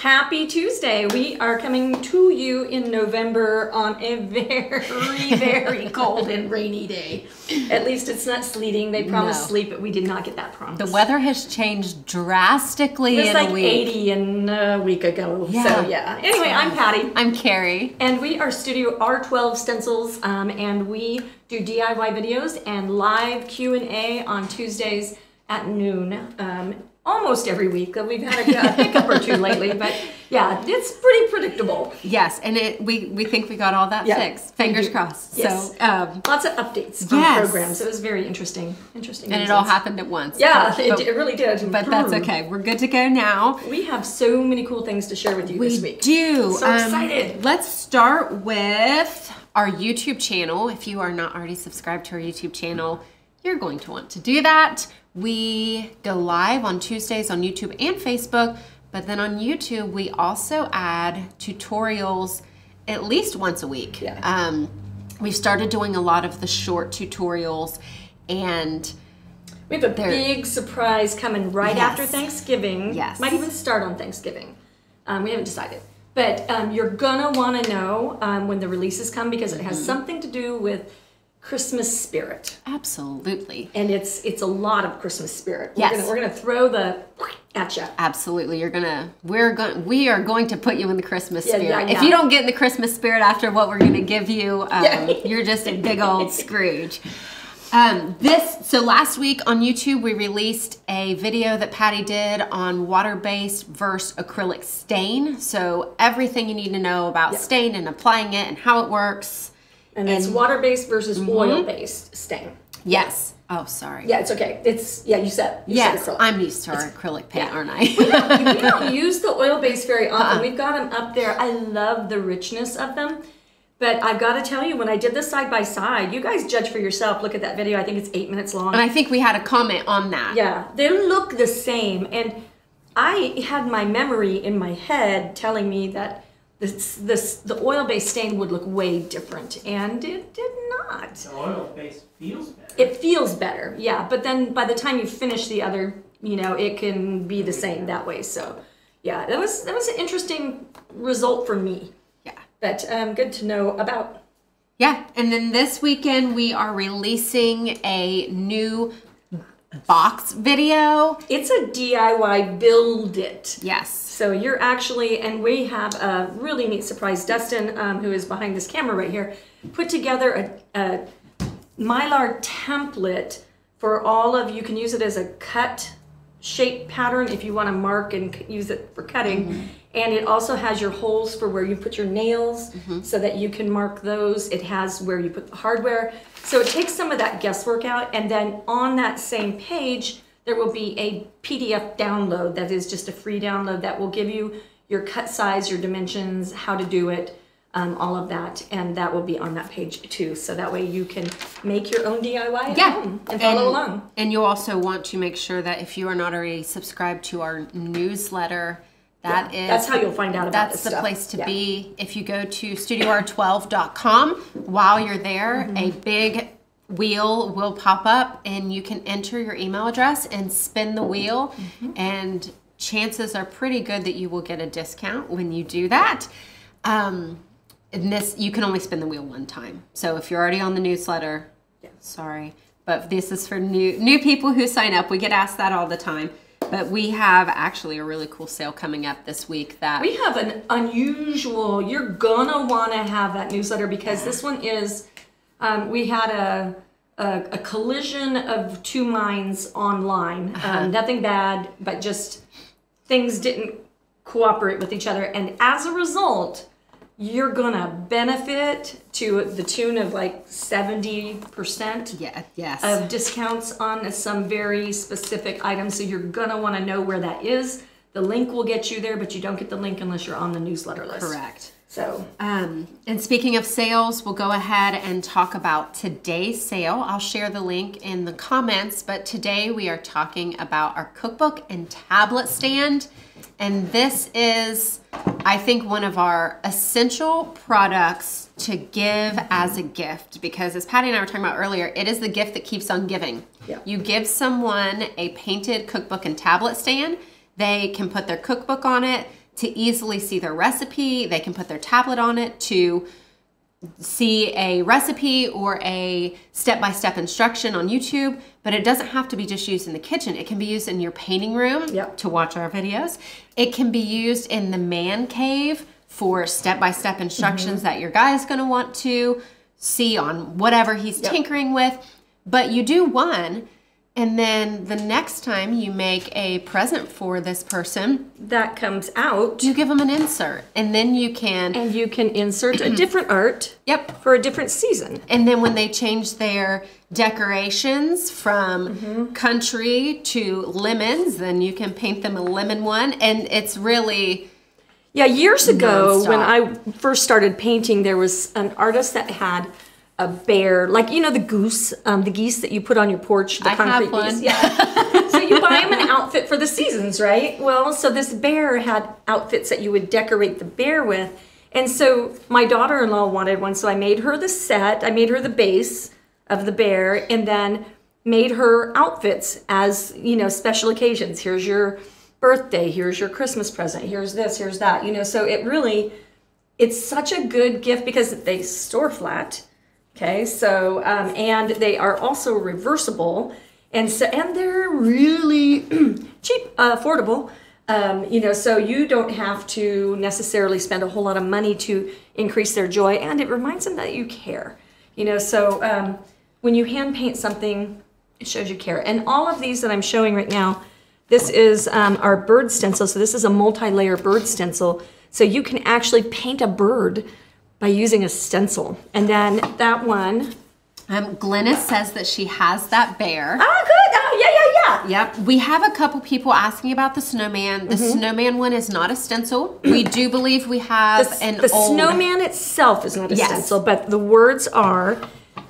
Happy Tuesday. We are coming to you in November on a very, very cold and rainy day. At least it's not sleeting. They promised No. sleep, but we did not get that promise. The weather has changed drastically it was in like a week. 80 in a week ago. Yeah. So, yeah. Anyway, I'm Patty. I'm Kari. And we are Studio R12 Stencils, um, and we do DIY videos and live Q&A on Tuesdays at noon. Um, almost every week. That we've had a, hiccup or two lately, but yeah, it's pretty predictable. Yes, and it we we think we got all that Yeah, fixed. Fingers crossed. Yes. So um, Lots of updates from Yes. programs. It was very interesting. Interesting. and it all happened at once. Yeah, But- it, but, it really did. but that's okay. We're good to go now. We have so many cool things to share with you this We week. do. So Um, excited. Let's start with our YouTube channel. If you are not already subscribed to our YouTube channel, you're going to want to do that. We go live on Tuesdays on YouTube and Facebook, but then on YouTube, we also add tutorials at least once a week. Yeah. Um, we've started doing a lot of the short tutorials and We have a big surprise coming right Yes. after Thanksgiving. Yes. Might even start on Thanksgiving. Um, we haven't decided. But um, you're gonna wanna know um, when the releases come because it has Mm-hmm. something to do with Christmas spirit. absolutely. And it's it's a lot of Christmas spirit. We're Yes. Gonna, we're gonna throw the at you. Absolutely, you're gonna. We're going. We are going to put you in the Christmas Yeah, spirit. yeah, If you don't get in the Christmas spirit after what we're gonna give you, um, Yeah. you're just a big old Scrooge. Um, this so last week on YouTube we released a video that Patty did on water-based versus acrylic stain. So everything you need to know about stain and applying it and how it works. And it's water-based versus mm-hmm. oil-based stain. Yes. Oh, sorry. Yeah, it's okay. It's yeah, you said you Yes, said. I'm used to our acrylic paint, yeah. aren't I? we don't use the oil base very often. Uh-uh. We've got them up there. I love the richness of them. But I've got to tell you, when I did this side by side, you guys judge for yourself. Look at that video. I think it's eight minutes long. and I think we had a comment on that. yeah, they look the same. And I had my memory in my head telling me that this, this the oil based stain would look way different. And it did not. The oil base feels better. It feels better, yeah. But then by the time you finish the other, you know, it can be the same that way. So, yeah, that was that was an interesting result for me. Yeah. But um, good to know about. Yeah, and then this weekend we are releasing a new box video. It's a DIY build it. Yes. So you're actually, and we have a really neat surprise. Dustin, um, who is behind this camera right here, put together a, a mylar template for all of you can use it as a cut shape pattern if you want to mark and use it for cutting. And it also has your holes for where you put your nails so that you can mark those. It has where you put the hardware. So it takes some of that guesswork out. And then on that same page, there will be a PDF download that is just a free download that will give you your cut size, your dimensions, how to do it, um, all of that. And that will be on that page too. So that way you can make your own DIY at Yeah. home and follow along. And you also want to make sure that if you are not already subscribed to our newsletter, that is That's how you'll find out about that's the stuff. place to Yeah. be. If you go to studior12.com, while you're there, Mm-hmm. a big wheel will pop up and you can enter your email address and spin the wheel Mm-hmm. and chances are pretty good that you will get a discount when you do that. Um, and this you can only spin the wheel one time. So if you're already on the newsletter, sorry, but this is for new new people who sign up. We get asked that all the time. But we have actually a really cool sale coming up this week that We have an unusual, you're gonna wanna have that newsletter because this one is, um, we had a, a, a collision of two minds online. Um, nothing bad, but just things didn't cooperate with each other. And as a result, you're gonna benefit to the tune of like 70% yeah, yes. of discounts on some very specific items. So you're gonna want to know where that is. The link will get you there, but you don't get the link unless you're on the newsletter list. Correct. So Um, and speaking of sales, we'll go ahead and talk about today's sale. I'll share the link in the comments, but today we are talking about our cookbook and tablet stand. And this is, I think, one of our essential products to give as a gift because, as Patty and I were talking about earlier, it is the gift that keeps on giving. Yeah. You give someone a painted cookbook and tablet stand, they can put their cookbook on it, to easily see their recipe. They can put their tablet on it to see a recipe or a step-by-step instruction on YouTube, but it doesn't have to be just used in the kitchen. It can be used in your painting room Yep. to watch our videos. It can be used in the man cave for step-by-step instructions mm-hmm. that your guy is going to want to see on whatever he's tinkering with. But you do one and then the next time you make a present for this person, That comes out, you give them an insert and then you can and you can insert a different art Yep. for a different season. And then when they change their decorations from mm-hmm. country to lemons, then you can paint them a lemon one. And it's really, Yeah, years ago when I first started painting, there was an artist that had a bear, like you know the goose, um, the geese that you put on your porch, the I have concrete one. geese. Yeah. so you buy them an outfit for the seasons, right? Well, so this bear had outfits that you would decorate the bear with. And so my daughter-in-law wanted one, so I made her the set. I made her the base of the bear and then made her outfits as, you know, special occasions. Here's your birthday, here's your Christmas present, here's this, here's that. You know, so it really it's such a good gift because they store flat. Okay, so um, and they are also reversible, and so and they're really cheap, uh, affordable. Um, you know, so you don't have to necessarily spend a whole lot of money to increase their joy, and it reminds them that you care. You know, so um, when you hand paint something, it shows you care. And all of these that I'm showing right now, this is um, our bird stencil. So this is a multi-layer bird stencil. So you can actually paint a bird by using a stencil. And then that one, um, Glennis says that she has that bear. oh good, oh yeah, yeah, yeah. Yep. We have a couple people asking about the snowman. The snowman one is not a stencil. We do believe we have The, an the old. snowman itself is not a Yes. stencil, but the words are.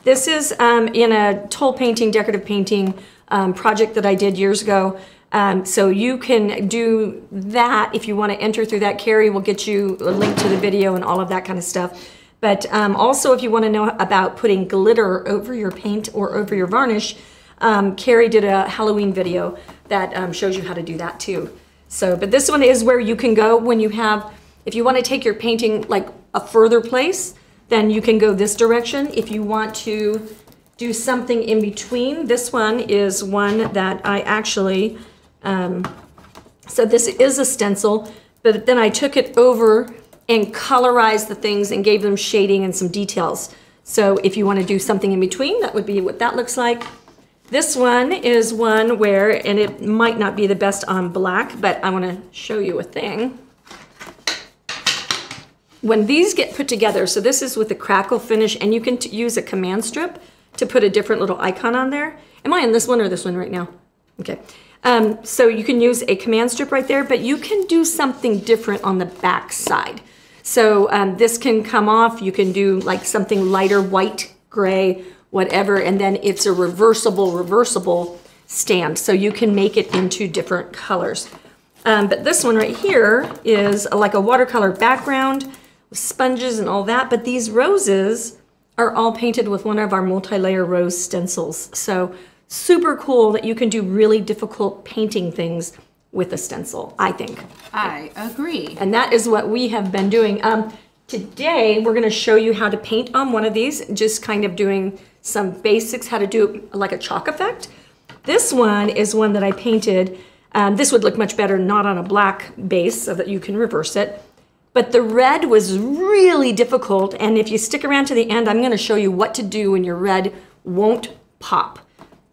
This is um, in a toll painting, decorative painting um, project that I did years ago. Um, so you can do that if you want to enter through that. Kari will get you a link to the video and all of that kind of stuff. But um, also, if you want to know about putting glitter over your paint or over your varnish, um, Kari did a Halloween video that um, shows you how to do that too. So, but this one is where you can go when you have, if you want to take your painting like a further place, then you can go this direction. If you want to do something in between, this one is one that I actually, um, so this is a stencil, but then I took it over and colorized the things and gave them shading and some details. So if you want to do something in between, that would be what that looks like. This one is one where, and it might not be the best on black, but I want to show you a thing. When these get put together, so this is with a crackle finish, and you can use a command strip to put a different little icon on there. Am I on this one or this one right now? Okay. Um, so you can use a command strip right there, but you can do something different on the back side. So um, this can come off. You can do like something lighter, white, gray, whatever, and then it's a reversible, reversible stand. So you can make it into different colors. Um, but this one right here is like a watercolor background with sponges and all that. But these roses are all painted with one of our multi-layer rose stencils. So super cool that you can do really difficult painting things with a stencil, I think. I agree. And that is what we have been doing. Um, today, we're going to show you how to paint on one of these, just kind of doing some basics, how to do like a chalk effect. This one is one that I painted. Um, this would look much better not on a black base so that you can reverse it. But the red was really difficult. And if you stick around to the end, I'm going to show you what to do when your red won't pop.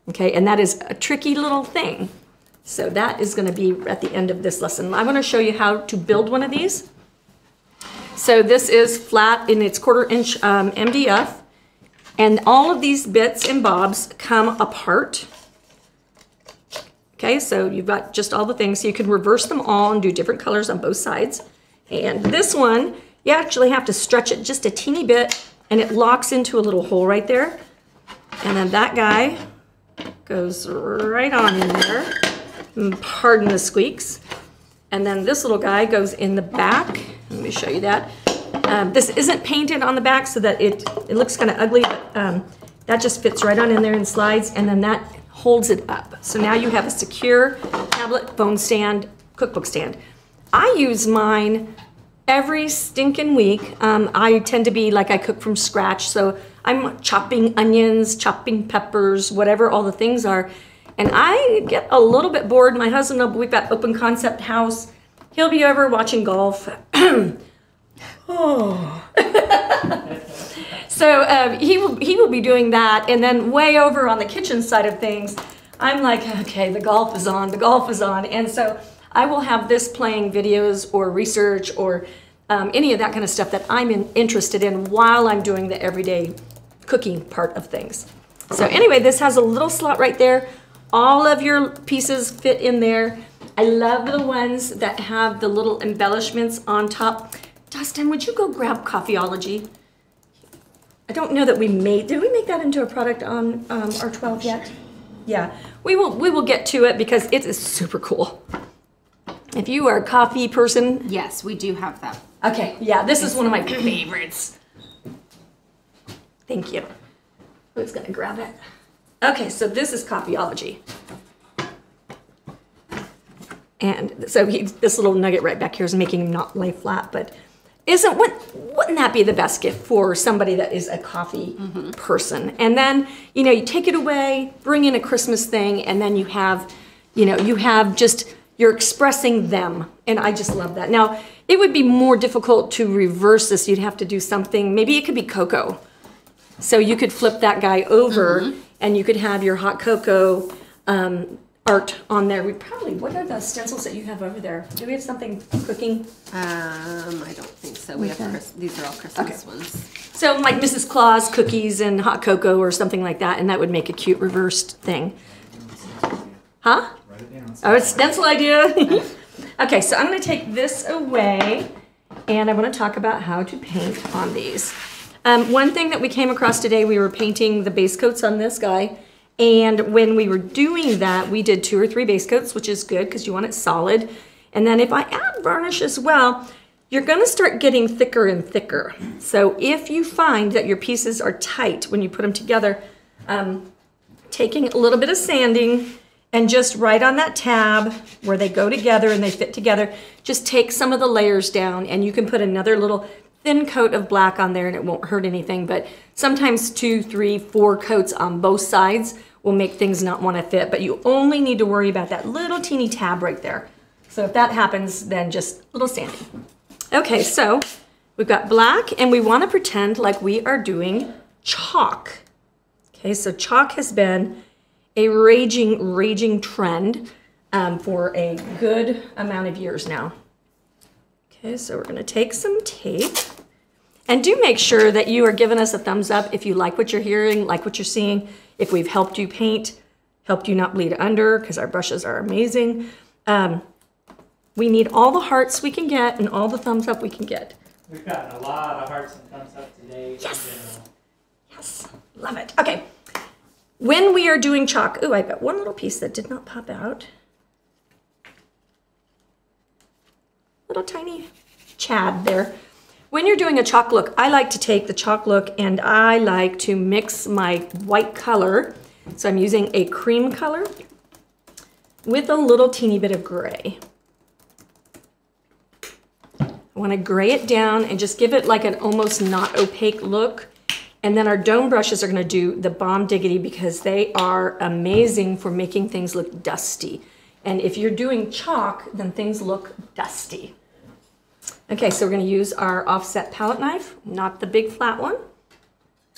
Okay, and that is a tricky little thing. So that is going to be at the end of this lesson. I want to show you how to build one of these. So this is flat in its quarter inch um, MDF. And all of these bits and bobs come apart. Okay, so you've got just all the things. So you can reverse them all and do different colors on both sides. And this one, you actually have to stretch it just a teeny bit and it locks into a little hole right there. And then that guy goes right on in there. Pardon the squeaks. And then this little guy goes in the back. Let me show you that. Um, this isn't painted on the back so that it, it looks kind of ugly, but um, that just fits right on in there and slides, and then that holds it up. So now you have a secure tablet, phone stand, cookbook stand. I use mine every stinking week. Um, I tend to be like I cook from scratch, so I'm chopping onions, chopping peppers, whatever all the things are. And I get a little bit bored. My husband, we've got open concept house. He'll be over watching golf. oh. So um, he will he will be doing that, and then way over on the kitchen side of things, I'm like, okay, the golf is on, the golf is on, and so I will have this playing videos or research or um, any of that kind of stuff that I'm in, interested in while I'm doing the everyday cooking part of things. So anyway, this has a little slot right there. All of your pieces fit in there. I love the ones that have the little embellishments on top. Dustin, would you go grab Coffeeology? I don't know that we made, did we make that into a product on um, R12 yet? Yeah, we will, we will get to it because it is super cool. If you are a coffee person, Yes, we do have that. okay, yeah, this is one of my favorites. Thank you. Who's gonna grab it? Okay, so this is Coffeeology. And so he, this little nugget right back here is making him not lay flat, but isn't what wouldn't that be the best gift for somebody that is a coffee mm-hmm. person? And then you know you take it away, bring in a Christmas thing, and then you have, you know, you have just you're expressing them, and I just love that. Now it would be more difficult to reverse this. You'd have to do something. Maybe it could be cocoa. So you could flip that guy over, and you could have your hot cocoa um, art on there. We probably. What are the stencils that you have over there? Do we have something cooking? Um, I don't think so. We have Chris, these are all Christmas ones. So like Mrs. Claus cookies and hot cocoa or something like that, and that would make a cute reversed thing. Huh? Write it down. Oh, it's stencil idea. okay, so I'm going to take this away, and I want to talk about how to paint on these. Um, one thing that we came across today, we were painting the base coats on this guy, and when we were doing that, we did two or three base coats, which is good because you want it solid. And then if I add varnish as well, you're going to start getting thicker and thicker. So if you find that your pieces are tight when you put them together, um, taking a little bit of sanding and just right on that tab where they go together and they fit together, just take some of the layers down and you can put another little thin coat of black on there and it won't hurt anything. But sometimes two, three, four coats on both sides will make things not want to fit. But you only need to worry about that little teeny tab right there. So if that happens, then just a little sanding. Okay, so we've got black and we want to pretend like we are doing chalk. Okay, so chalk has been a raging, raging trend um, for a good amount of years now. Okay, so we're gonna take some tape. And do make sure that you are giving us a thumbs up if you like what you're hearing, like what you're seeing, if we've helped you paint, helped you not bleed under, because our brushes are amazing. Um, we need all the hearts we can get and all the thumbs up we can get. We've gotten a lot of hearts and thumbs up today. Yes. Yes, love it. Okay, when we are doing chalk, ooh, I've got one little piece that did not pop out. Little tiny chad there. When you're doing a chalk look, I like to take the chalk look and I like to mix my white color. So I'm using a cream color with a little teeny bit of gray. I want to gray it down and just give it like an almost not opaque look. And then our dome brushes are going to do the bomb diggity because they are amazing for making things look dusty. And if you're doing chalk, then things look dusty. Okay, so we're going to use our offset palette knife, not the big flat one.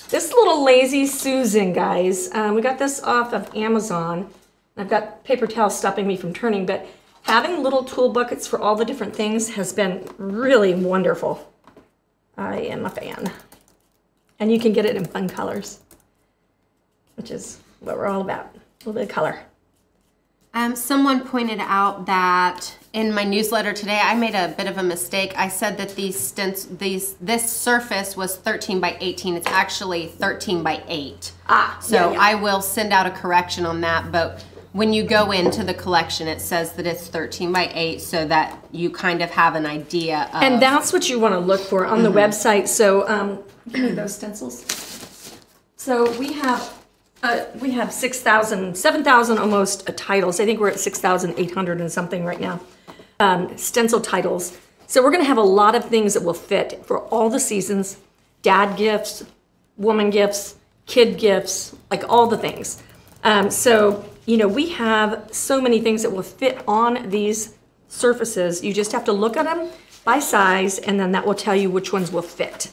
This little lazy Susan, guys, um, we got this off of Amazon. I've got paper towels stopping me from turning, but having little tool buckets for all the different things has been really wonderful. I am a fan. And you can get it in fun colors, which is what we're all about. A little bit of color. Um, someone pointed out that in my newsletter today, I made a bit of a mistake. I said that these stints, these this surface was 13 by 18. It's actually 13 by 8. Ah, So yeah, yeah. I will send out a correction on that. But when you go into the collection, it says that it's 13 by 8, so that you kind of have an idea of. And that's what you want to look for on the website. So, um, give me those stencils. So we have, uh, we have 6,000, 7,000 almost uh, titles. I think we're at 6,800 and something right now. Um, stencil titles. So we're gonna have a lot of things that will fit for all the seasons, dad gifts, woman gifts, kid gifts, like all the things. Um, so, you know, we have so many things that will fit on these surfaces. You just have to look at them by size and then that will tell you which ones will fit.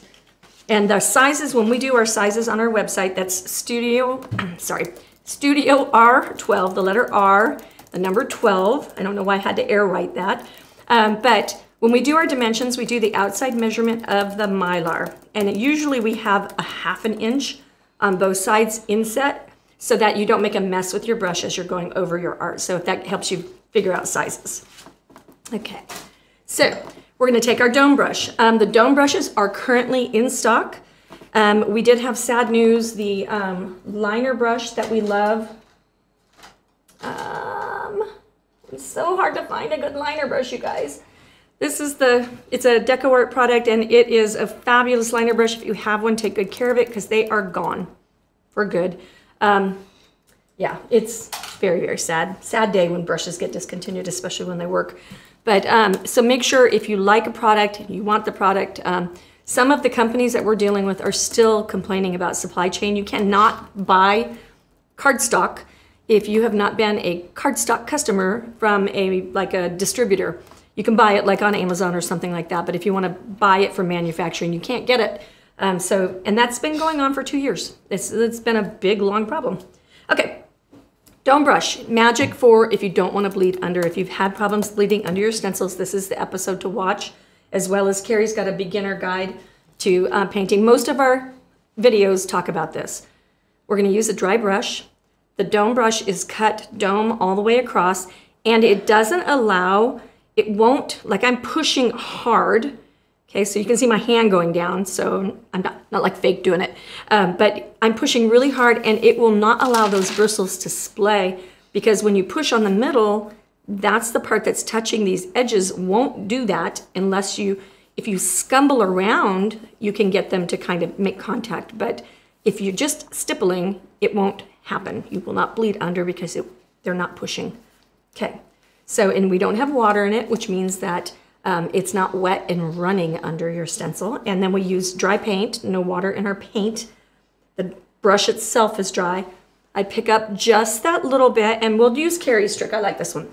And the sizes, when we do our sizes on our website, that's studio, sorry, studio R12, the letter R, the number 12. I don't know why I had to air write that. Um, but when we do our dimensions, we do the outside measurement of the mylar. And usually we have a half an inch on both sides inset so that you don't make a mess with your brush as you're going over your art. So if that helps you figure out sizes. Okay, so we're gonna take our dome brush. Um, the dome brushes are currently in stock. Um, we did have sad news, the um, liner brush that we love. Um, it's so hard to find a good liner brush, you guys. This is the, it's a DecoArt product and it is a fabulous liner brush. If you have one, take good care of it because they are gone for good. Um, yeah, it's very, very sad. Sad day when brushes get discontinued, especially when they work. But um, so make sure if you like a product, you want the product. Um, some of the companies that we're dealing with are still complaining about supply chain. You cannot buy cardstock if you have not been a cardstock customer from a like a distributor. You can buy it like on Amazon or something like that, but if you want to buy it from manufacturing, you can't get it. Um, so, and that's been going on for two years. It's, it's been a big, long problem. Okay, Dome brush, magic for if you don't want to bleed under. If you've had problems bleeding under your stencils, this is the episode to watch, as well as Kari's got a beginner guide to uh, painting. Most of our videos talk about this. We're going to use a dry brush. The dome brush is cut dome all the way across, and it doesn't allow, it won't, like I'm pushing hard, Okay, so you can see my hand going down, so I'm not, not like fake doing it, um, but I'm pushing really hard and it will not allow those bristles to splay because when you push on the middle, that's the part that's touching these edges won't do that unless you, if you scumble around, you can get them to kind of make contact. But if you're just stippling, it won't happen. You will not bleed under because it, they're not pushing. Okay, so, and we don't have water in it, which means that um, it's not wet and running under your stencil. And then we use dry paint, no water in our paint. The brush itself is dry. I pick up just that little bit and we'll use Kari's trick. I like this one.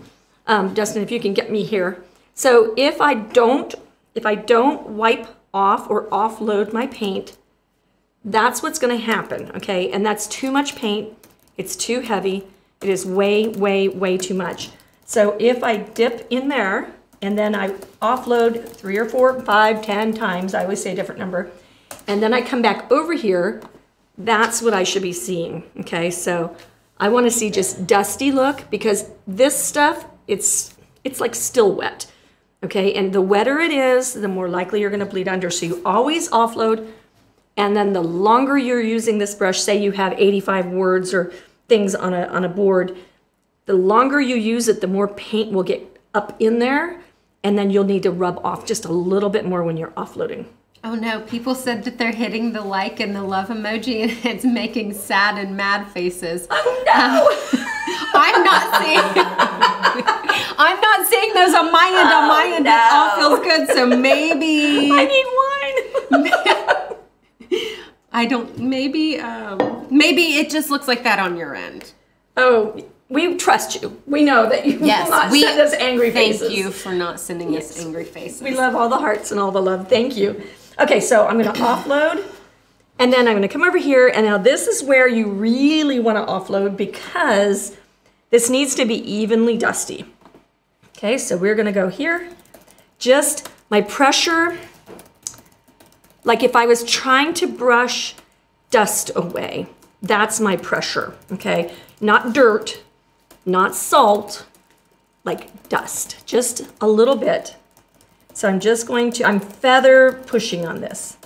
Um, Dustin, if you can get me here. So if I don't, if I don't wipe off or offload my paint, that's what's gonna happen, okay? And that's too much paint. It's too heavy. It is way, way, way too much. So if I dip in there, and then I offload three or four, five, ten times, I always say a different number, and then I come back over here, that's what I should be seeing, okay? So I wanna see just dusty look because this stuff, it's, it's like still wet, okay? And the wetter it is, the more likely you're gonna bleed under. So you always offload, and then the longer you're using this brush, say you have 85 words or things on a, on a board, the longer you use it, the more paint will get up in there and then you'll need to rub off just a little bit more when you're offloading. Oh no, people said that they're hitting the like and the love emoji and it's making sad and mad faces. Oh no! Um, I'm not seeing I'm not seeing those on my end. on my oh, end, no. it all feels good. So maybe I need wine. I don't maybe um, maybe it just looks like that on your end. Oh, we trust you. We know that you yes, will not we, send us angry thank faces. Thank you for not sending yes. us angry faces. We love all the hearts and all the love. Thank you. Okay, so I'm going to offload. And then I'm going to come over here. And now this is where you really want to offload because this needs to be evenly dusty. Okay, so we're going to go here. Just my pressure, like if I was trying to brush dust away, that's my pressure, okay? Not dirt, not salt, like dust, just a little bit. So I'm just going to, I'm feather pushing on this.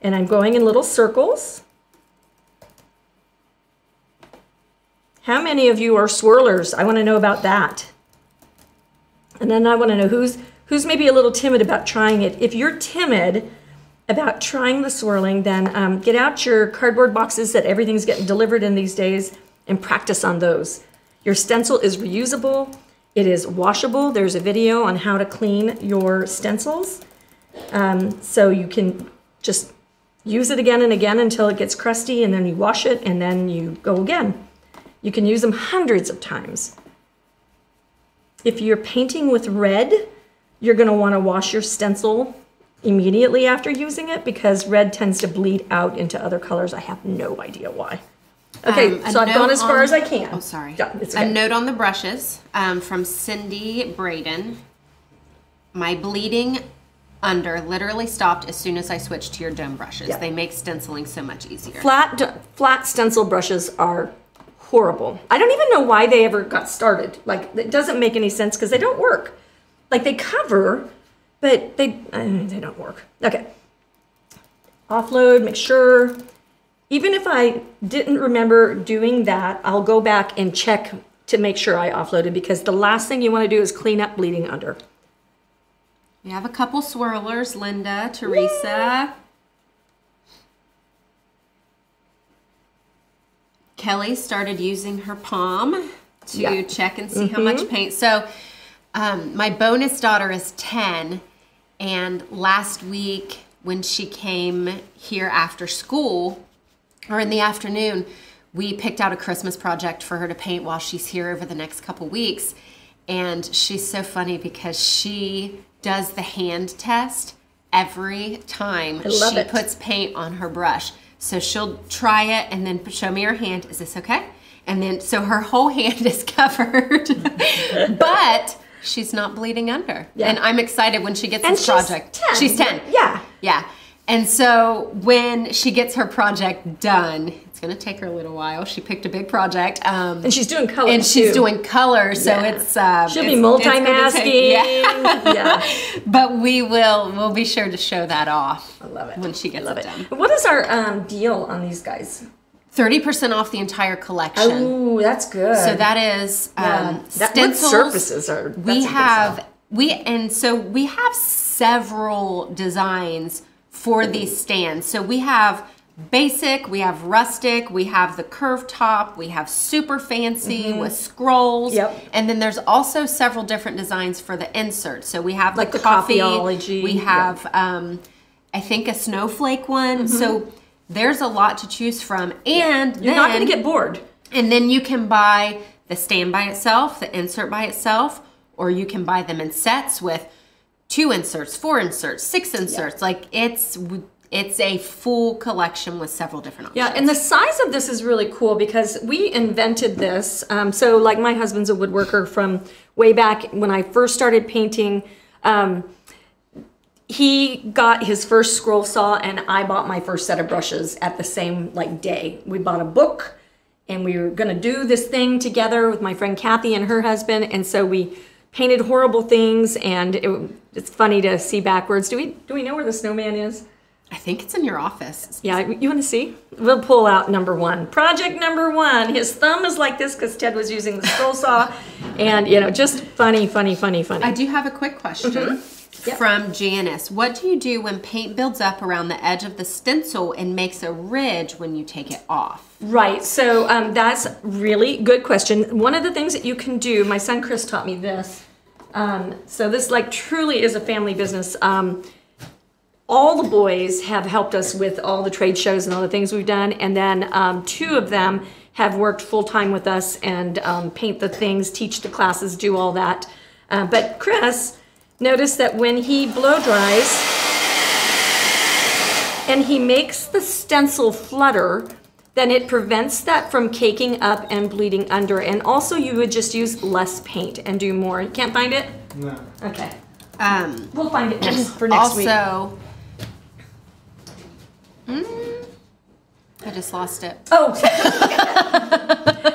And I'm going in little circles. How many of you are swirlers? I want to know about that. And then I want to know who's who's maybe a little timid about trying it. If you're timid about trying the swirling, then um, get out your cardboard boxes that everything's getting delivered in these days and practice on those. Your stencil is reusable It is washable. There's a video on how to clean your stencils. Um, so you can just use it again and again until it gets crusty and then you wash it and then you go again. You can use them hundreds of times. If you're painting with red, you're going to want to wash your stencil immediately after using it because red tends to bleed out into other colors. I have no idea why. Okay, Um, so I've gone as far on- as I can. Oh, sorry. Yeah, it's A note on the brushes um, from Cindy Braden. My bleeding under literally stopped as soon as I switched to your dome brushes. Yeah. They make stenciling so much easier. Flat, flat stencil brushes are horrible. I don't even know why they ever got started. Like, it doesn't make any sense because they don't work. Like, they cover, but they, uh, they don't work. Okay. Offload, make sure. Even if I didn't remember doing that, I'll go back and check to make sure I offloaded because the last thing you want to do is clean up bleeding under. We have a couple swirlers, Linda, Teresa. Kelly started using her palm to Yeah. Mm-hmm. check and see how much paint. So, um, my bonus daughter is 10, and last week when she came here after school, or in the afternoon, we picked out a Christmas project for her to paint while she's here over the next couple weeks. And she's so funny because she does the hand test every time she it. puts paint on her brush. So she'll try it and then show me her hand. Is this okay? And then so her whole hand is covered, but she's not bleeding under. Yeah. And I'm excited when she gets And this she's project. 10. She's 10. Yeah. Yeah. And so when she gets her project done, it's going to take her a little while. She picked a big project. Um, And she's doing color. and she's too. doing color, so Yeah. it's uh, She'll it's- be multimasking. take- yeah. yeah. but we will we'll be sure to show that off. I love it. when she gets Love it, it. done. What is our um, deal on these guys? Thirty percent off the entire collection. Oh, that's good. So that is Yeah. um, That- stencils. surfaces are- We have we and so we have several designs for these stands. So we have basic, we have rustic, we have the curved top, we have super fancy with scrolls. Yep. And then there's also several different designs for the inserts. So we have Like the the coffee. coffeeology, We yeah. have um, I think a snowflake one. So there's a lot to choose from. And. You're not going to get bored. and then you can buy the stand by itself, the insert by itself, or you can buy them in sets with two inserts, four inserts, six inserts. Like it's it's a full collection with several different options. Yeah, and the size of this is really cool because we invented this. Um, so, like, my husband's a woodworker from way back when I first started painting. Um, he got his first scroll saw, and I bought my first set of brushes at the same like day. We bought a book, and we were gonna do this thing together with my friend Kathy and her husband, and so we painted horrible things. And it, it's funny to see backwards. Do we do we know where the snowman is? I think it's in your office. Yeah, you want to see? We'll pull out number one. Project number one. His thumb is like this because Ted was using the scroll saw, and you know, just funny, funny, funny, funny. I do have a quick question Mm-hmm. Yep. from Janice. What do you do when paint builds up around the edge of the stencil and makes a ridge when you take it off? Right. So um, that's really good question. One of the things that you can do. My son Chris taught me this. Um, so this like truly is a family business. Um, all the boys have helped us with all the trade shows and all the things we've done, and then um, two of them have worked full time with us and um, paint the things, teach the classes, do all that. Uh, but Chris noticed that when he blow dries and he makes the stencil flutter, then it prevents that from caking up and bleeding under. And also, you would just use less paint and do more. You can't find it? No. Okay. Um, We'll find it next, for next week. also, Mm, I just lost it. Oh.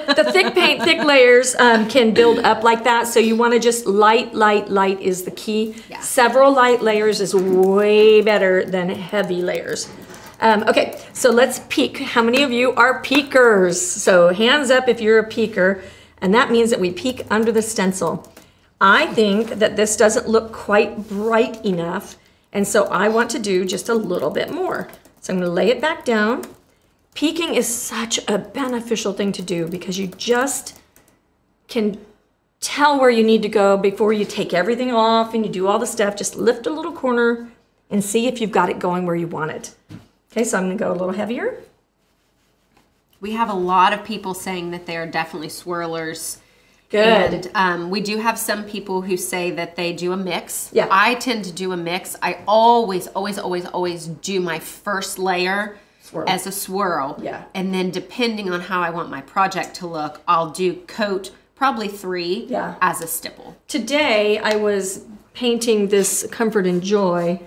paint, thick layers um, can build up like that. So you want to just light, light, light is the key. Yeah. Several light layers is way better than heavy layers. Um, okay, so let's peek. How many of you are peekers? So hands up if you're a peeker. And that means that we peek under the stencil. I think that this doesn't look quite bright enough. And so I want to do just a little bit more. So I'm going to lay it back down. Peeking is such a beneficial thing to do because you just can tell where you need to go before you take everything off and you do all the stuff. Just lift a little corner and see if you've got it going where you want it. Okay, so I'm gonna go a little heavier. We have a lot of people saying that they are definitely swirlers. Good. And um, we do have some people who say that they do a mix. Yeah. I tend to do a mix. I always, always, always, always do my first layer Swirl. as a swirl. Yeah. And then depending on how I want my project to look, I'll do coat probably three Yeah. as a stipple. Today I was painting this Comfort and Joy,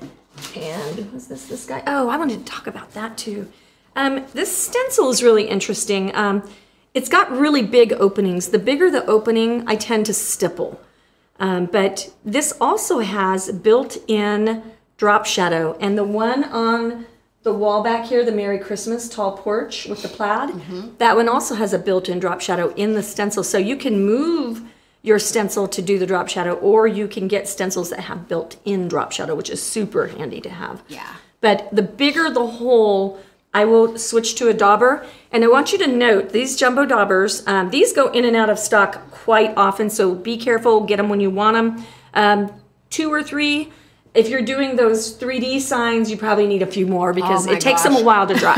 and was this this guy? Oh, I wanted to talk about that too. Um, this stencil is really interesting. Um, it's got really big openings. The bigger the opening, I tend to stipple. Um, but this also has built-in drop shadow, and the one on the wall back here, the Merry Christmas tall porch with the plaid, that one also has a built-in drop shadow in the stencil. So you can move your stencil to do the drop shadow, or you can get stencils that have built-in drop shadow, which is super handy to have. Yeah. But the bigger the hole, I will switch to a dauber. And I want you to note these jumbo daubers, um, these go in and out of stock quite often, so be careful, get them when you want them. Um, two or three. If you're doing those 3D signs, you probably need a few more because Oh it takes them a while to dry.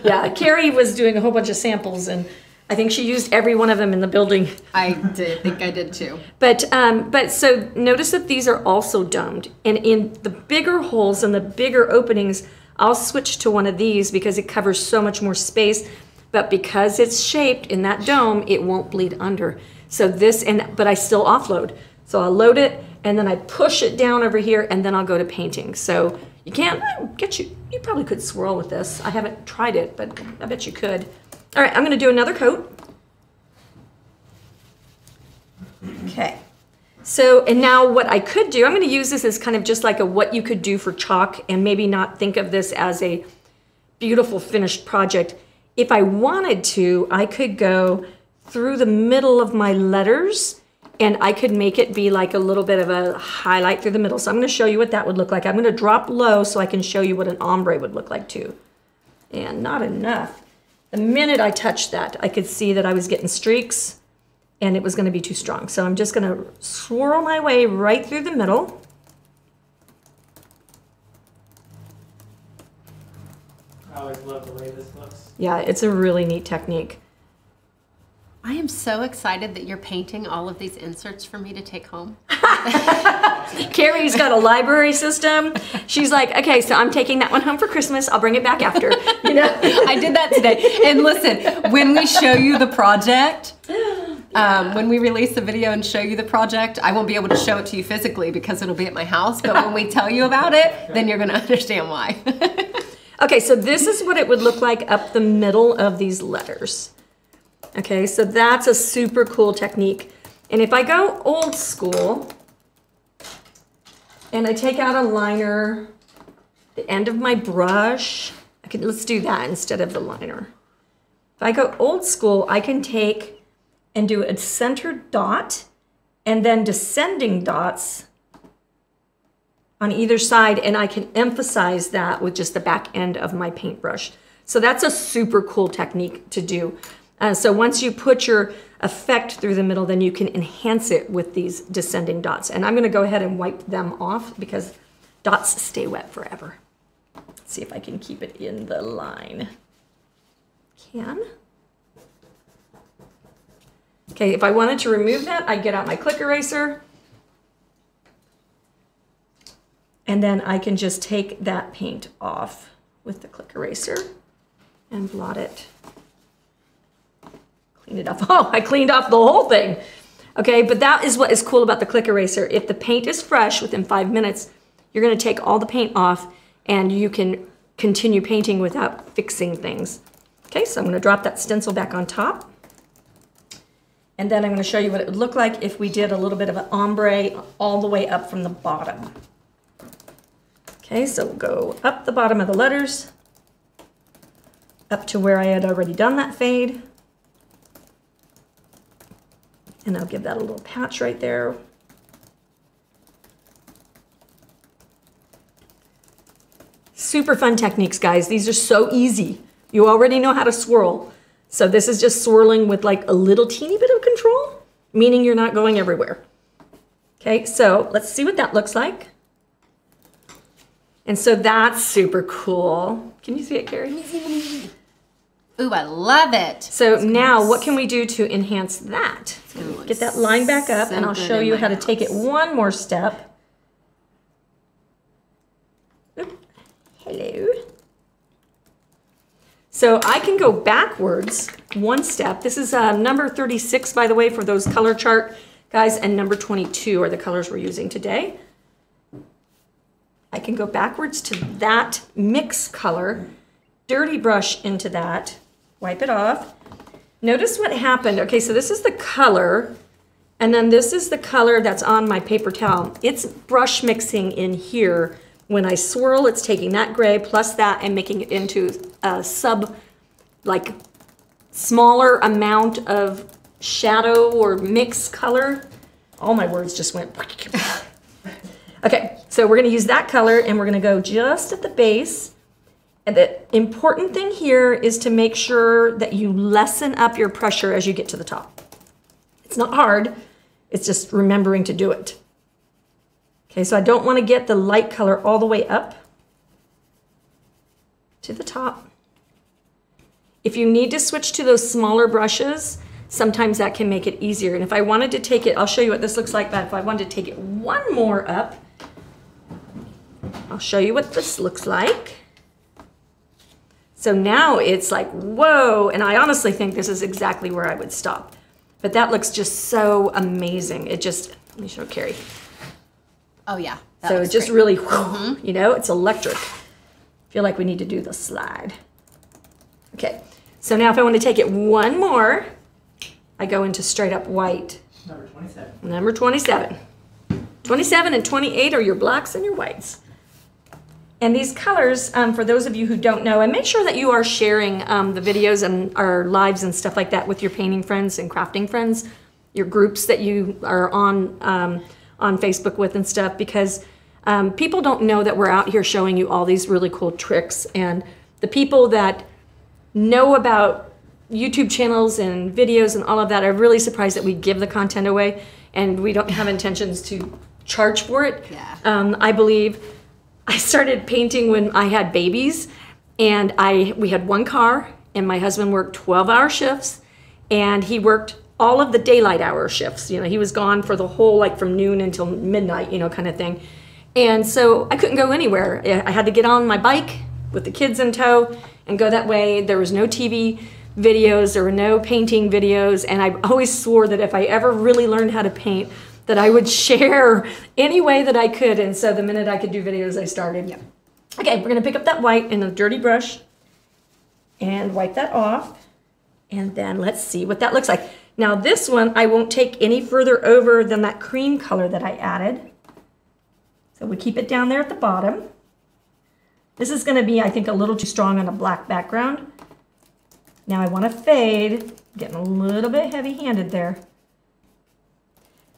yeah, Kari was doing a whole bunch of samples and I think she used every one of them in the building. I did think I did too. But um, but so notice that these are also domed, and in the bigger holes and the bigger openings, I'll switch to one of these because it covers so much more space. But because it's shaped in that dome, it won't bleed under. So this and but I still offload. So I'll load it and then I push it down over here and then I'll go to painting. So you can't get you. You probably could swirl with this. I haven't tried it, but I bet you could. All right, I'm to do another coat. Okay. So, and now what I could do, I'm to use this as kind of just like a what you could do for chalk and maybe not think of this as a beautiful finished project. If I wanted to, I could go through the middle of my letters and I could make it be like a little bit of a highlight through the middle. So I'm going to show you what that would look like. I'm going to drop low so I can show you what an ombre would look like too. And not enough. The minute I touched that, I could see that I was getting streaks and it was going to be too strong. So I'm just going to swirl my way right through the middle. I always love the way this looks. Yeah, it's a really neat technique. I am so excited that you're painting all of these inserts for me to take home. Kari's got a library system. She's like, okay, so I'm taking that one home for Christmas. I'll bring it back after. You know? I did that today. And listen, when we show you the project, um, when we release the video and show you the project, I won't be able to show it to you physically because it'll be at my house. But when we tell you about it, then you're going to understand why. Okay, so this is what it would look like up the middle of these letters. Okay, so that's a super cool technique. And if I go old school and I take out a liner, the end of my brush, I could, let's do that instead of the liner. If I go old school, I can take and do a centered dot and then descending dots on either side and I can emphasize that with just the back end of my paintbrush. So that's a super cool technique to do. Uh, so once you put your effect through the middle, then you can enhance it with these descending dots. And I'm gonna go ahead and wipe them off because dots stay wet forever. Let's see if I can keep it in the line. Can. Okay, if I wanted to remove that, I'd get out my click eraser And then I can just take that paint off with the click eraser and blot it. Clean it off. Oh, I cleaned off the whole thing. Okay, but that is what is cool about the click eraser. If the paint is fresh within five minutes, you're gonna take all the paint off and you can continue painting without fixing things. Okay, so I'm gonna drop that stencil back on top. And then I'm gonna show you what it would look like if we did a little bit of an ombre all the way up from the bottom. Okay, so we'll go up the bottom of the letters, up to where I had already done that fade. And I'll give that a little patch right there. Super fun techniques, guys. These are so easy. You already know how to swirl. So this is just swirling with like a little teeny bit of control. meaning you're not going everywhere. Okay, so let's see what that looks like. And so that's super cool. Can you see it, Kari? Ooh, I love it. So now what can we do to enhance that? Get that line back up so and I'll show you how to take it one more step. Oop. Hello. So I can go backwards one step. This is uh, number 36, by the way, for those color chart guys, and number 22 are the colors we're using today. I can go backwards to that mix color, dirty brush into that, wipe it off. Notice what happened. Okay, so this is the color, and then this is the color that's on my paper towel. It's brush mixing in here. When I swirl, it's taking that gray plus that and making it into a sub, like, smaller amount of shadow or mix color. All my words just went. Okay, so we're gonna use that color and we're gonna go just at the base. And the important thing here is to make sure that you lessen up your pressure as you get to the top. It's not hard, it's just remembering to do it. Okay, so I don't wanna get the light color all the way up to the top. If you need to switch to those smaller brushes, sometimes that can make it easier. And if I wanted to take it, I'll show you what this looks like, but if I wanted to take it one more up, I'll show you what this looks like. So now it's like, whoa, and I honestly think this is exactly where I would stop. But that looks just so amazing. It just, let me show Kari. Oh yeah. So it just great. really, whew, you know, it's electric. Feel like we need to do the slide. Okay, so now if I want to take it one more, I go into straight up white. Number 27. Number 27. 27 and 28 are your blacks and your whites. And these colors, um, for those of you who don't know, and make sure that you are sharing um, the videos and our lives and stuff like that with your painting friends and crafting friends, your groups that you are on um, on Facebook with and stuff, because um, people don't know that we're out here showing you all these really cool tricks. And the people that know about YouTube channels and videos and all of that. I'm really surprised that we give the content away and we don't have intentions to charge for it. Yeah. Um, I believe I started painting when I had babies and I we had one car and my husband worked 12 hour shifts and he worked all of the daylight hour shifts. You know, he was gone for the whole like from noon until midnight, you know, kind of thing. And so I couldn't go anywhere. Eh, I had to get on my bike with the kids in tow and go that way. There was no TV videos, there were no painting videos, and I always swore that if I ever really learned how to paint, that I would share any way that I could. And so the minute I could do videos, I started. Yep. Okay, we're gonna pick up that white in a dirty brush and wipe that off. And then let's see what that looks like. Now this one, I won't take any further over than that cream color that I added. So we keep it down there at the bottom. This is gonna be, I think, a little too strong on a black background. Now I wanna fade, getting a little bit heavy-handed there.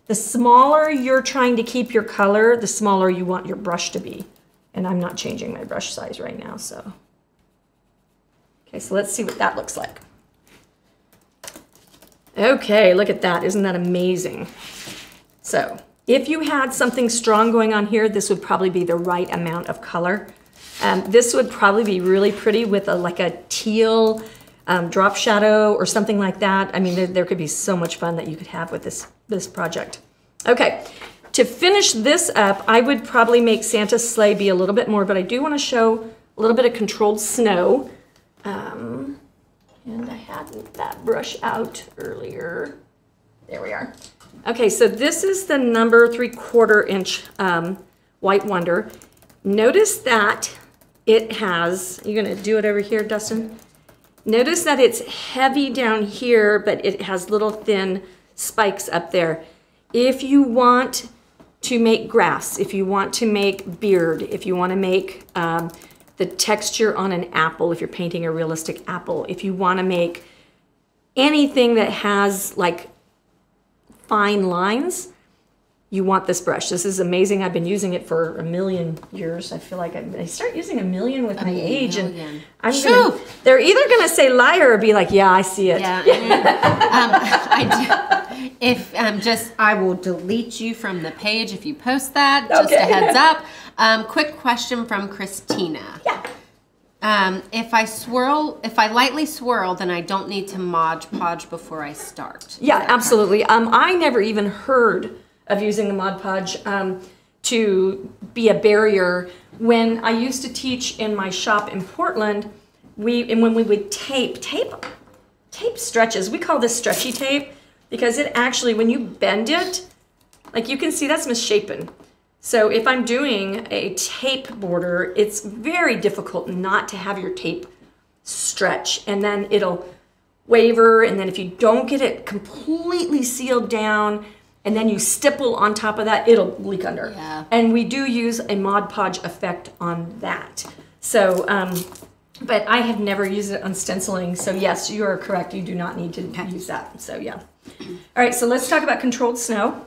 The smaller you're trying to keep your color, the smaller you want your brush to be. And I'm not changing my brush size right now, so. Okay, so let's see what that looks like. Okay, look at that. Isn't that amazing? So, if you had something strong going on here, this would probably be the right amount of color. Um, this would probably be really pretty with a like a teal um, drop shadow or something like that. I mean, there, there could be so much fun that you could have with this this project. Okay, to finish this up, I would probably make Santa's sleigh be a little bit more, but I do want to show a little bit of controlled snow. Um, and I had that brush out earlier. There we are. Okay, so this is the number three quarter inch um, White Wonder. Notice that it has, you're gonna do it over here, Dustin? Notice that it's heavy down here, but it has little thin spikes up there. If you want to make grass, if you want to make beard, if you want to make um, the texture on an apple, if you're painting a realistic apple, if you want to make anything that has like fine lines, you want this brush. This is amazing. I've been using it for a million years. I feel like I, I start using a million with my age, and million. I'm Phew. gonna, they're either gonna say liar or be like, yeah, I see it. Yeah. um, I do, If um, just, I will delete you from the page if you post that. Just a heads up. Um, quick question from Christina. Yeah. Um, if I swirl, if I lightly swirl, then I don't need to Mod Podge before I start. Yeah, absolutely. Um, I never even heard of using the Mod Podge um, to be a barrier. When I used to teach in my shop in Portland, we and when we would tape, tape, tape stretches. We call this stretchy tape because it actually, when you bend it, like you can see, that's misshapen. So if I'm doing a tape border, it's very difficult not to have your tape stretch, and then it'll waver and then if you don't get it completely sealed down and then you stipple on top of that it'll leak under. Yeah. and we do use a mod podge effect on that. So um, but i have never used it on stenciling so yes you are correct you do not need to use that so yeah. All right so let's talk about controlled snow.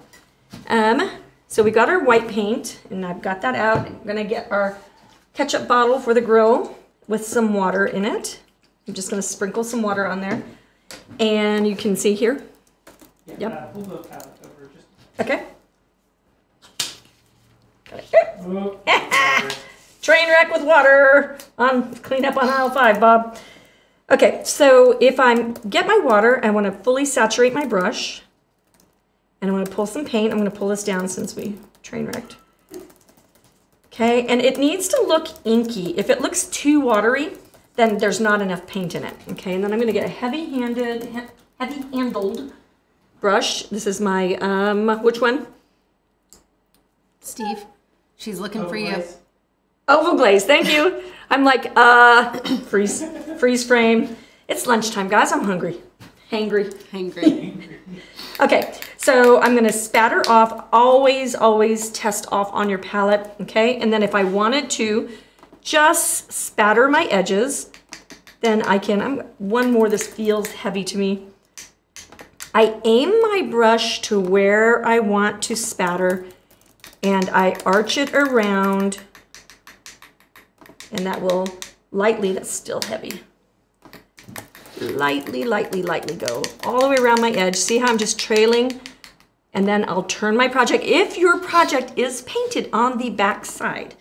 Um, so we got our white paint and i've got that out. I'm gonna get our ketchup bottle for the grill with some water in it. I'm just gonna sprinkle some water on there. And you can see here, Yeah, Yep. uh, Pull the palette over just. Okay? Train wreck with water on clean up on aisle five, Bob. Okay, so if I get my water, I wanna fully saturate my brush. And I'm gonna pull some paint. I'm gonna pull this down since we train wrecked. Okay, and it needs to look inky. If it looks too watery, then there's not enough paint in it. Okay, and then I'm gonna get a heavy-handed, heavy-handled brush. This is my, um, which one? Steve, she's looking Oh, for you. nice. Oval glaze, thank you. I'm like, uh, freeze, freeze frame. It's lunchtime, guys. I'm hungry. Hangry. Hangry. Okay, so I'm gonna spatter off. Always, always test off on your palette, okay? And then if I wanted to just spatter my edges, then I can, I'm, one more, this feels heavy to me. I aim my brush to where I want to spatter and I arch it around and that will lightly, that's still heavy. Lightly, lightly, lightly go all the way around my edge. See how I'm just trailing? And then I'll turn my project. If your project is painted on the back side,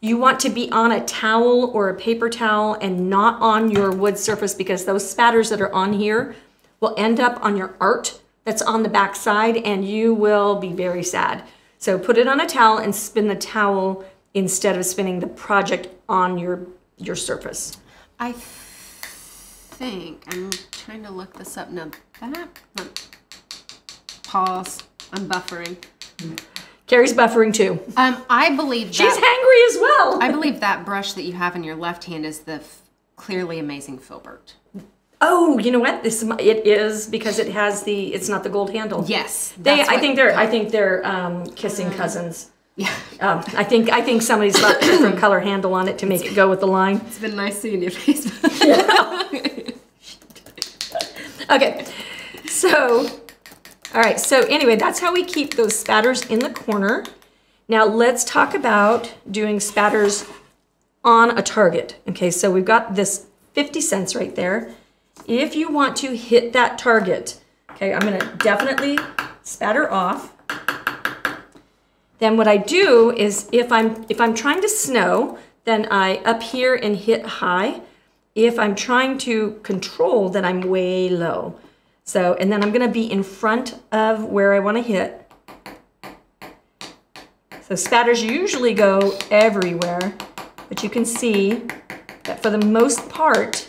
you want to be on a towel or a paper towel and not on your wood surface because those spatters that are on here will end up on your art that's on the back side and you will be very sad. So put it on a towel and spin the towel instead of spinning the project on your your surface. I think I'm trying to look this up now. That pause. I'm buffering. Kari's buffering too. Um, I believe She's that, hangry as well. I believe that brush that you have in your left hand is the clearly amazing filbert. Oh, you know what? This it is because it has the. It's not the gold handle. Yes, They. I think they're. I think they're um, kissing cousins. Yeah, Um, I think. I think somebody's slapped a different color handle on it to make it go with the line. it's been nice seeing you, Facebook. Okay. So, all right. So anyway, that's how we keep those spatters in the corner. Now let's talk about doing spatters on a target. Okay. So we've got this 50 cents right there. If you want to hit that target, okay, I'm gonna definitely spatter off. Then what I do is if I'm if I'm trying to snow, then I up here and hit high. If I'm trying to control, then I'm way low. So, and then I'm gonna be in front of where I wanna hit. So spatters usually go everywhere, but you can see that for the most part,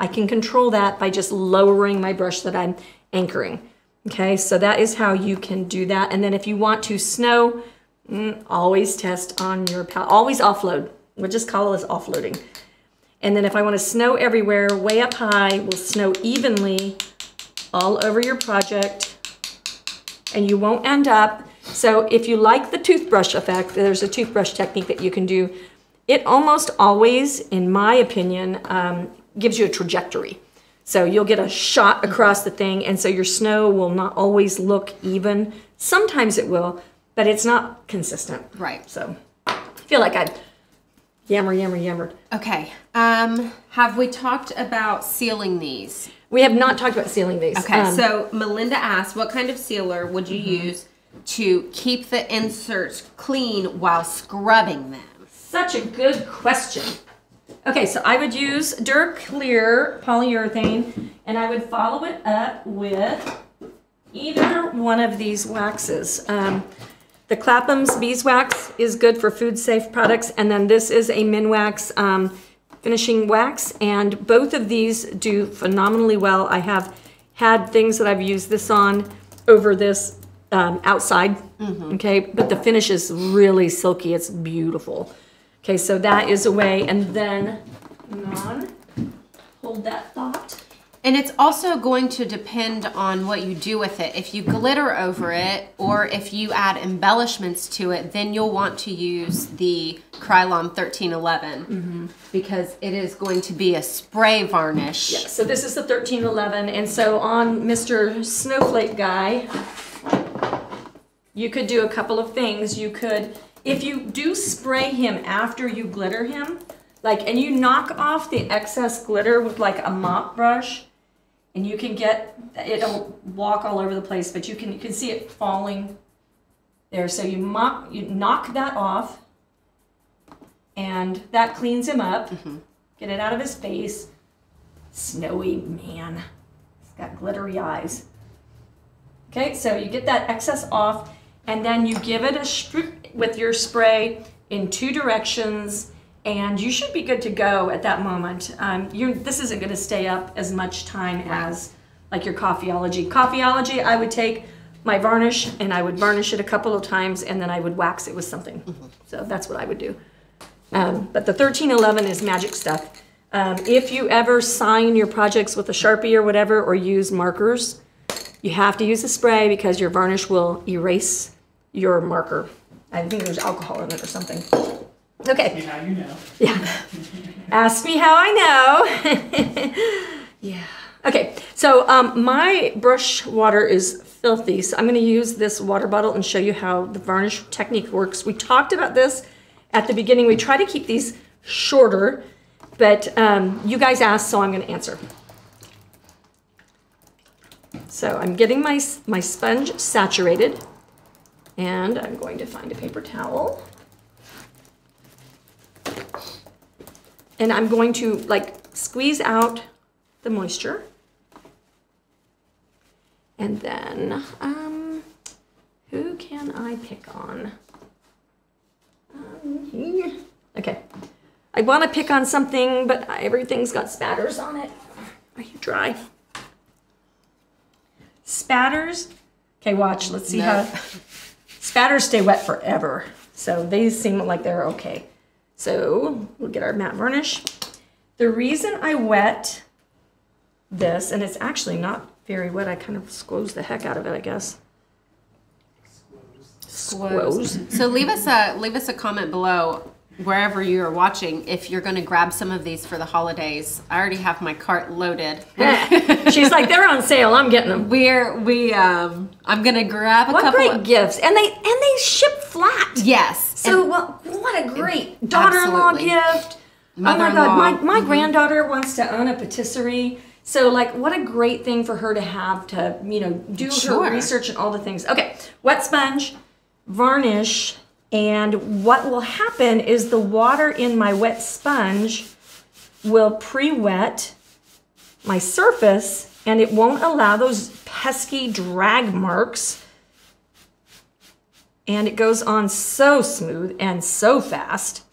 I can control that by just lowering my brush that I'm anchoring. Okay, so that is how you can do that. And then if you want to snow, mm, always test on your palette, always offload. We'll just call as offloading. And then if I want to snow everywhere, way up high, will snow evenly all over your project and you won't end up. So if you like the toothbrush effect, there's a toothbrush technique that you can do. It almost always, in my opinion, um, gives you a trajectory. So you'll get a shot across the thing, and so your snow will not always look even. Sometimes it will, but it's not consistent. Right. So I feel like I yammer, yammer, yammered. Okay. Um, have we talked about sealing these? We have not talked about sealing these. Okay, Um, so Melinda asked, what kind of sealer would you use to keep the inserts clean while scrubbing them? Such a good question. Okay, so I would use Duraclear polyurethane and I would follow it up with either one of these waxes. Um, the Clapham's beeswax is good for food safe products, and then this is a Minwax um, finishing wax, and both of these do phenomenally well. I have had things that I've used this on over this um, outside, okay, but the finish is really silky. It's beautiful. Okay, so that is a way, and then, hold that thought. And it's also going to depend on what you do with it. If you glitter over it or if you add embellishments to it, then you'll want to use the Krylon 1311 mm-hmm. because it is going to be a spray varnish. Yeah, so this is the thirteen eleven, and so on Mr. Snowflake guy, you could do a couple of things. You could, if you do spray him after you glitter him, like, and you knock off the excess glitter with like a mop brush, and you can get it'll walk all over the place, but you can you can see it falling there. So you mop, you knock that off, and that cleans him up. Mm-hmm. Get it out of his face. Snowy man. He's got glittery eyes. Okay, so you get that excess off, and then you give it a spr- with your spray in two directions, and you should be good to go at that moment. Um, you this isn't going to stay up as much time as like your coffeeology. Coffeeology, I would take my varnish and I would varnish it a couple of times, and then I would wax it with something. So that's what I would do. Um, but the 1311 is magic stuff. Um, if you ever sign your projects with a Sharpie or whatever, or use markers, you have to use a spray because your varnish will erase your marker. I think there's alcohol in it or something. Okay, Yeah, you know. yeah. Ask me how I know. yeah. Okay, so um, my brush water is filthy, so I'm going to use this water bottle and show you how the varnish technique works. We talked about this at the beginning. We try to keep these shorter, but um, you guys asked, so I'm going to answer. So I'm getting my, my sponge saturated, and I'm going to find a paper towel. And I'm going to like squeeze out the moisture. And then, um, who can I pick on? Um. Okay. I want to pick on something, but everything's got spatters on it. Are you dry? Spatters? Okay, watch. Let's see No. how. Spatters stay wet forever. So these seem like they're okay. So we'll get our matte varnish. The reason I wet this, and it's actually not very wet, I kind of squoze the heck out of it, I guess. Squoze. So leave us a leave us a comment below wherever you are watching if you're going to grab some of these for the holidays. I already have my cart loaded. She's like, they're on sale. I'm getting them. We're we um I'm going to grab a What couple great of, gifts, and they and they ship flat. Yes. So and- well, what a great daughter-in-law gift. Oh my god, my, my granddaughter wants to own a patisserie. So like what a great thing for her to have to, you know, do Sure. her research and all the things. Okay, wet sponge, varnish, and what will happen is the water in my wet sponge will pre-wet my surface and it won't allow those pesky drag marks and it goes on so smooth and so fast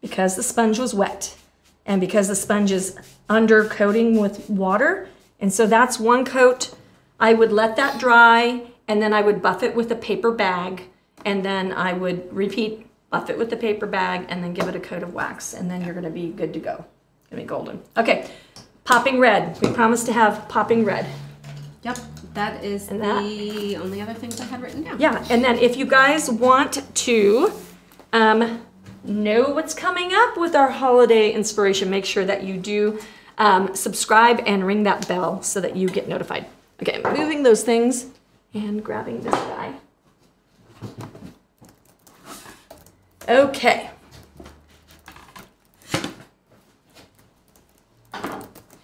because the sponge was wet and because the sponge is under coating with water. And so that's one coat. I would let that dry and then I would buff it with a paper bag and then I would repeat, buff it with the paper bag and then give it a coat of wax and then you're gonna be good to go. Gonna be golden. Okay, popping red. We promised to have popping red. Yep. That is And that- the only other things I had written down. Yeah, and then if you guys want to um, know what's coming up with our holiday inspiration, make sure that you do um, subscribe and ring that bell so that you get notified. Okay, moving those things and grabbing this guy. Okay.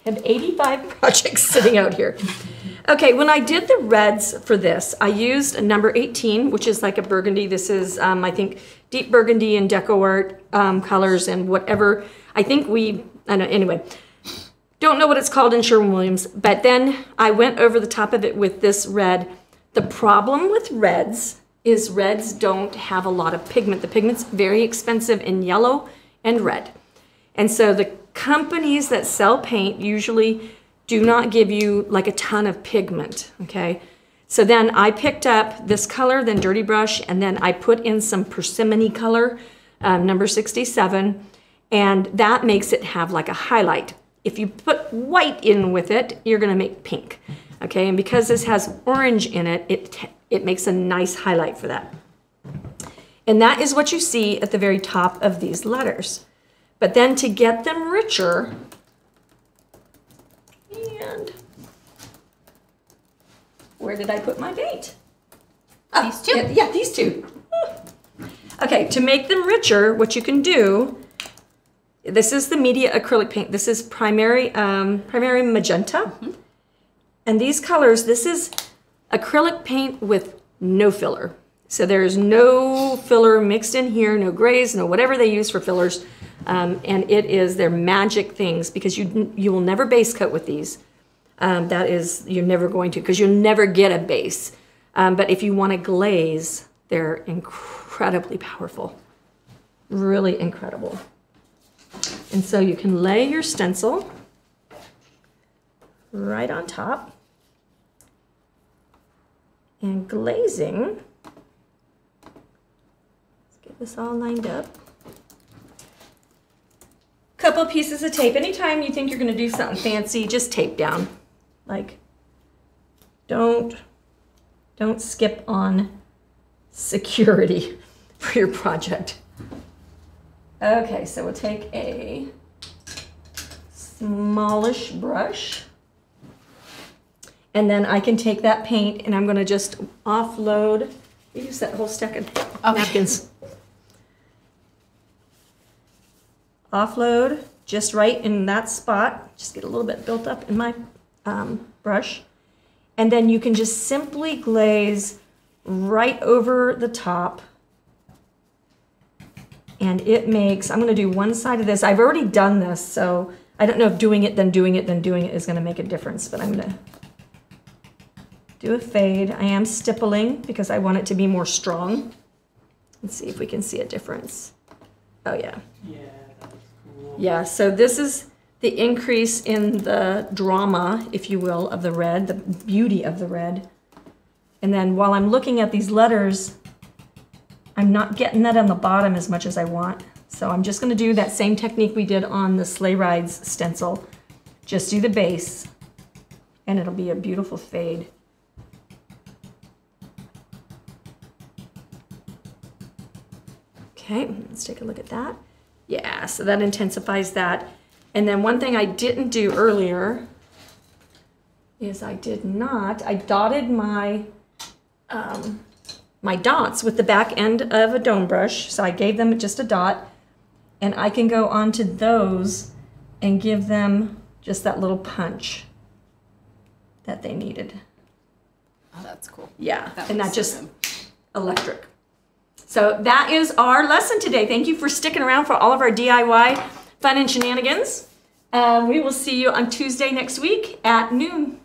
I have 85 projects sitting out here. Okay, when I did the reds for this, I used a number 18, which is like a burgundy. This is, um, I think, deep burgundy and deco art um, colors and whatever. I think we, I know, anyway. Don't know what it's called in Sherwin-Williams, but then I went over the top of it with this red. The problem with reds is reds don't have a lot of pigment. The pigment's very expensive in yellow and red. And so the companies that sell paint usually do not give you like a ton of pigment, okay? So then I picked up this color, then Dirty Brush, and then I put in some Persimmon color, um, number 67, and that makes it have like a highlight. If you put white in with it, you're gonna make pink, okay? And because this has orange in it, it, it makes a nice highlight for that. And that is what you see at the very top of these letters. But then to get them richer, and where did I put my paint? Ah, These two? Yeah, yeah, these two. Okay, to make them richer, what you can do, this is the media acrylic paint. This is primary, um, primary magenta. And these colors, this is acrylic paint with no filler. So there's no filler mixed in here, no grays, no whatever they use for fillers. Um, and it is their magic things because you you will never base coat with these. Um, that is, you're never going to because you'll never get a base. Um, but if you want to glaze, they're incredibly powerful. Really incredible. And so you can lay your stencil right on top. And glazing, let's get this all lined up. Couple pieces of tape. Anytime you think you're gonna do something fancy, just tape down. Like, don't, don't skip on security for your project. Okay, so we'll take a smallish brush. And then I can take that paint and I'm gonna just offload, use that whole stack of napkins. Offload just right in that spot, just get a little bit built up in my um, brush. And then you can just simply glaze right over the top. And it makes, I'm gonna do one side of this. I've already done this, so I don't know if doing it, then doing it, then doing it is gonna make a difference, but I'm gonna do a fade. I am stippling because I want it to be more strong. Let's see if we can see a difference. Oh yeah. Yeah, that cool. Yeah, so this is the increase in the drama, if you will, of the red, the beauty of the red. And then while I'm looking at these letters, I'm not getting that on the bottom as much as I want. So I'm just gonna do that same technique we did on the sleigh rides stencil. Just do the base and it'll be a beautiful fade. Okay, let's take a look at that. Yeah, so that intensifies that. And then one thing I didn't do earlier is I did not, I dotted my, um, my dots with the back end of a dome brush. So I gave them just a dot and I can go onto those and give them just that little punch that they needed. Oh, that's cool. Yeah, That and that just electric. So that is our lesson today. Thank you for sticking around for all of our DIY fun and shenanigans. Uh, we will see you on Tuesday next week at noon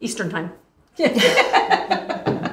Eastern time.